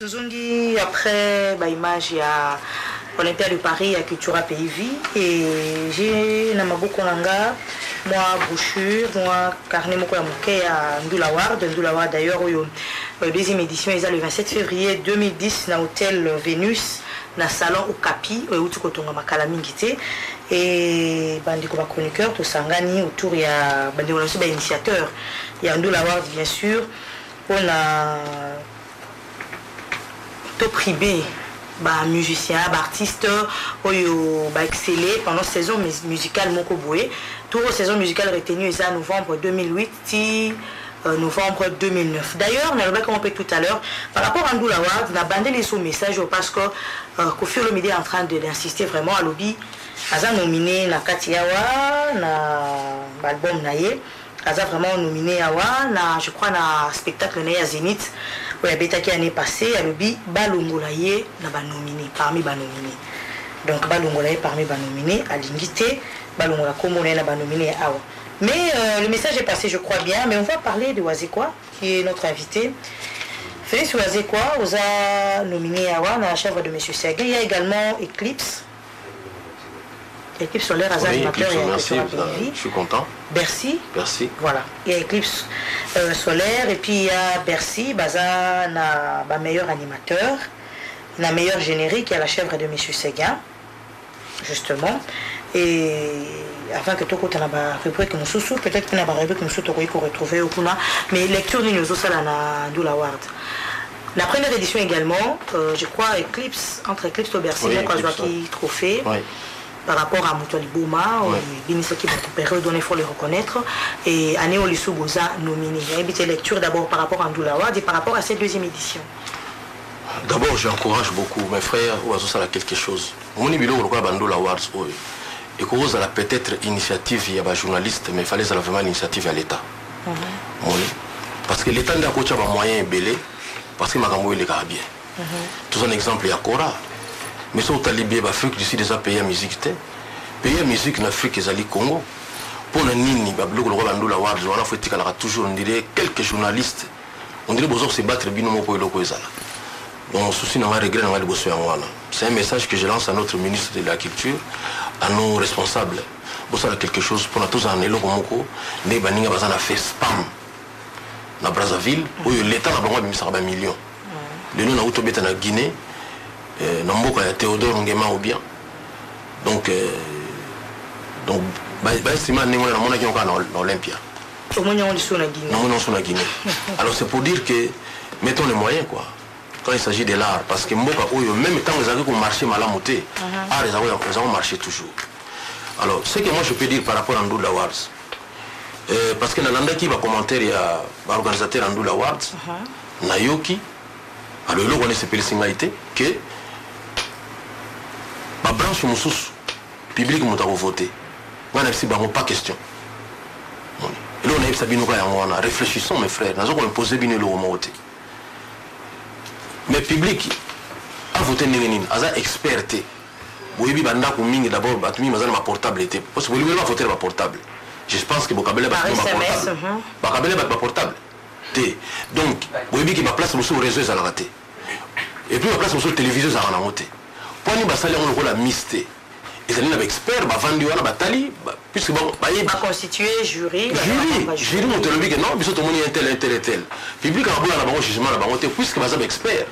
tozongi après baimage ya olympiade de paris ya cultura pays vie et j'ai na maboko na nga mwa brochure mwa carnet moko ya moke ya ndula ward. Ward d'ailleurs oyo deuxième édition eza le 27 février 2010 na hôtel venus na salon okapi oyo euti kotonga makala mingi te. E bandeko bachroniqueur tosangani autour ya bandeko na biso bainitiateur ya ndula ward bien sûr. Mpona topribe bamusicien baartiste oyo baexcelle pendant saison musicale moko boye tour saison musicale retenue eza novembre 2008 ti euh, novembre 2009 d'ailleurs nalobaki mpe tout à l'heure par rapport à ndula ward nabandeli so message parce que euh, kofi olomide en train de d'insister vraiment alobi aza nominé na kati awa na baalbum na ye aza vraiment nominé awa na je crois na spectacle na ye ya zénith oyo abetaki année passée alobi balongola ye na banominé parmi banominé donc balongola ye parmi banominé alingi te balongola kombo na ye na awa. Mais euh, le message est passé je crois bien mais on va parler de wazekwa qui est notre invité. Félix wazekwa oza nominé awa na la chèvre de monsieur sergei. Il y a également eclipse Eclipse solaire, Azar Oui, et merci, je suis content. Bercy, Merci. voilà. Il y a Eclipse euh, solaire et puis il y a Bercy, Baza, na meilleur animateur, na meilleur générique, il y a la chèvre de Monsieur Seguin, justement. Et afin que tout na ba rubrique mususu, peut-être que na ba rubrique mususu to ko retrouver okuna, mais lecture ni nous sala na Doula Ward. La première édition également, euh, je crois Eclipse, entre Eclipse et Bercy, Oui, il y a quoi Eclipse, qui trophée Oui. Par rapport à Moutouali Bouma, Ouais. Binisaki période il faut le reconnaître, et Anne Olisou Boza nominé. Une lecture d'abord par rapport à Ndoula Ward et par rapport à cette deuxième édition. D'abord, j'encourage beaucoup mes frères à quelque chose. Mon bilo le Bandola Awards, et cause la peut-être initiative, il y a des journalistes, mais il fallait ça vraiment l'initiative à l'État. Moni. Parce que l'État n'a pas de moyens belé, parce que ma est bien. Tout un exemple, il y a Cora. Mais ça, au talibé, l'Afrique d'ici déjà pays à musique. te. Pays musique en Afrique, ils allaient Congo. Pour le Nini, Bablo, le Bandola Awards, on a fait toujours, on dirait, quelques journalistes. On dirait qu'ils se battre binomo pour le Ezala. Donc, souci n'a pas regret dans le C'est un message que je lance à notre ministre de la Culture, à nos responsables. Bon, ça, quelque chose pour nous tous en élo comme moko, ne baninga bazana fait spam. Na Brazzaville, où l'État n'a pas mis ça un million. De nous, on a autobéta na Guinée, na mboka ya Théodore Ngema ou bien. Donc, euh, donc, bah, bah, c'est mal, on a mon avis encore dans l'Olympia. Au moins, on est sur la Guinée. Non, non, sur la Guinée. Alors c'est pour dire que mettons les moyens quoi. Quand il s'agit de l'art, parce que Mboka Oyo, même tant que les agriculteurs marché malamuté, art les agriculteurs ont marché toujours. Alors, ce que moi je peux dire par rapport à Ndoula Awards, euh, parce que dans l'andaki va commentaire, il y a l'organisateur Ndoula Awards, Nayoki, alors là on est cette personnalité que ma branche mususu public mutako voter. Moi je bango pas question. eloko nayebisa bino ka yango wana réfléchissons mes frères. Naza koimpose bino eloko moko te mais public avote ndenge nini aza expert te boyebi bandako mingi d'abord bato mingi baza na baportable te parce que boyebi bavotere baportable je pense que bokabele Par bato SMS, baportable mhm. bakabele bato baportable te. Donc boyebi ke baplace mosusu réseau ezalaka te. Et puis baplace mosusu télévision ezalaka nango te mpo ani basali yango lokola mis te? Ezali na baexpert bavandi wana batali ba- puisque ba- bayebi Va constituer jury. jury va- va- jury. moto elobi ke non biso tomoni un tel un tel un tel. Public akabola na bango jugement na bango te puisque baza baexpert.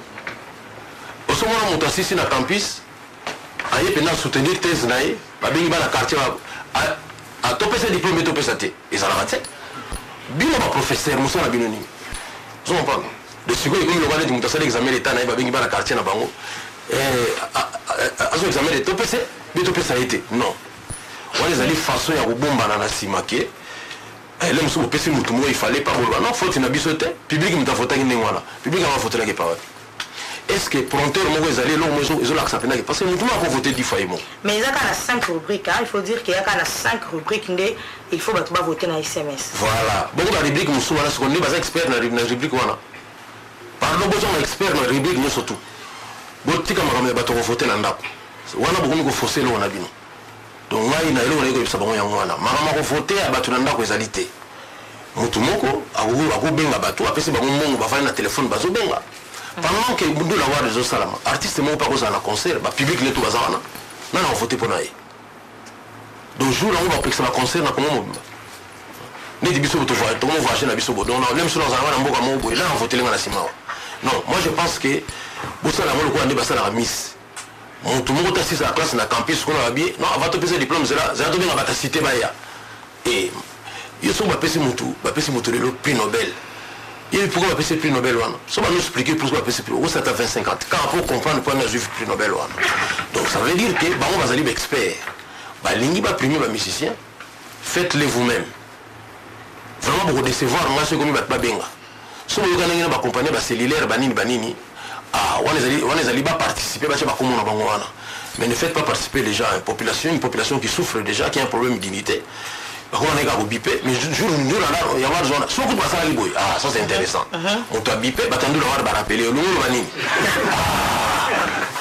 Osomona moto asisi na campus aye mpena soutenir thèse na ye babengi bana quartier ba- a- a- topesa diplôme topesa te. Ezalaka te bino baprofesseur mosala na bino nini? Ozomopanga de sikoyo ekomi loba neti moto asali examen d'état na ye babengi bana quartier na bango azo examen de topese mpe topesa ye te non wana ezali façon ya kobombana na nsima ke ele mosusu bopesi motu moko ifale pa boloba non faute na biso te public moto afotaki ndenge wana public anga afotelaki pa wapi est ce que prompteur moko ezali eloko moko ezolakisa mpendaki parce que motu moko akovote di fois ye moko Mais il y a quand même 5 rubriques. hein. Il faut dire qu'il y a quand même 5 rubriques. ndé Il faut battre voter dans SMS. voilà bongo barubrique mosusu wana siko nde baza expert na ru- na rubrique wana pardon bozonga expert na rubrique nyonso tu botika makambo ya bato kovote na ndako. Wana bokomi koforce eloko na bino. Donc ngai na eloko nayi koyebisa bango yango wana. Makambo ya kovote ya bato na ndako ezali te. Motu moko ako- akobenga bato apesi bango mbongo bafandi na telefone bazobenga. Pendant que ndula award ezosalama artiste moko mpe akozala na concert bapublic leto baza wana. Nana avote mpo na ye? Donc jour yango bapekisa baconcert na kongo mobimba. Neti biso tokomo voyage na biso bo donc le miso nazalanga na mboka moko boye nana avotelenga na nsima wa non moi je pense que bosala yango lokola nde basalaka miss motu moko ta sisa classe na campus kuna babie non ava topesa diplôme zela zela tobenga bata cité baya e yo soki bapesi motu bapesi motu lelo prix nobel. Ye pourquoi bapesi prix nobel wana? So bano expliquer pourquoi bapesi prix okosata 20 50 quand pour comprendre pourquoi nazwi prix nobel wana. Donc ça veut dire que bango bazali baexpert balingi baprimier bamusicien faites-le vous-même. Vraiment bokodecevoir nga soki komi bato babenga so boyoka ndenge na bacompagnie bacellulaire banini banini ah, wana ezali baparticiper batia bakomona bango wana. Mais ne faites pas participer les gens une population une population qui souffre déjà qui a un problème d'unité bakoma kaka kobipe mais jour jour ala ya wari zona soki basalaki boye ah ça c'est intéressant. Moto abipe batandu na wari barapele olongo loba nini?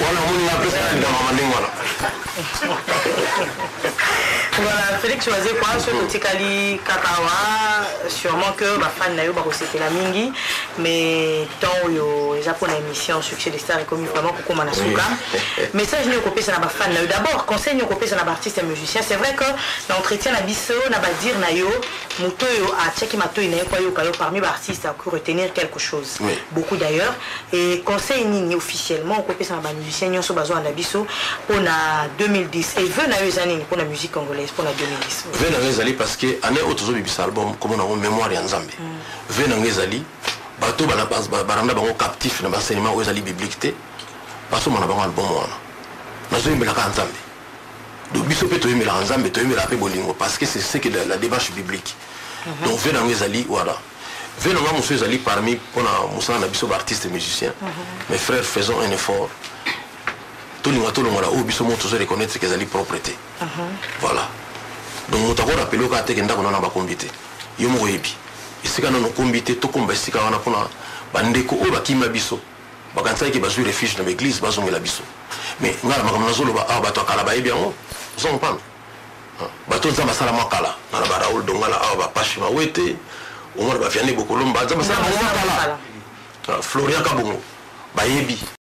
Wana omoni apesa ndamama ndenge wana voilà félix choise kwa soki otikali kaka awa sûrement que bafani na yo bakosepela mingi mais temps oyo eza mpona émission succès de star ekomi vraiment kokóma na suka message nini okopesa na bafani na yo d'abord conseil nini okopesa na baartiste ya musicien. C'est vrai que na entretien na biso na badire na yo moto oyo atiaki matoi na ye po ayoka yo parmi baartiste akoki retenir quelque chose. Oui. beaucoup d'ailleurs. Et conseil nini officiellement okopesa na bamusicien nyonso bazwanda biso mpona 2010 et veu na yo eza nini mpona musique congolaise mpona 2010 ve na nga ezali parce que ane oyo tozobibisa album komona yango mémoire ya nzambe ve na nga ezali bato baranda bango captif na baenseignement oyo ezali biblique te basomana bango album wana nazoyembelaka nzambe donc biso mpe toyembelaka nzambe toyembelaka mpe bolingo parce que c'est ce que la, démarche biblique. Donc ve na nga ezali voilà. Ve na nga mosusu ezali parmi mpona mosala na biso baartiste musicien. Mes frères faisons un effort tolinga tolongola oyo biso moko tozo reconnaître ezali propre te. Voilà. Donc moto akorapele oyo kaka teke ndako nano bakombi te. Yo moko oyebi esika nano okombi te tokomba esika wana mpona bandeko oyo bakima biso. Bakanisaki bazwi refuge na baeglise bazongela biso. Mais ngai na makambo nazoloba awa bato akala bayebi yango. Ozo comprendre bato nzambe asala mwa kala. Na na baraoul dongala awa bapashi mawete omona baviane bokolomba nzambe asala mwa kala. florian kabongo bayebi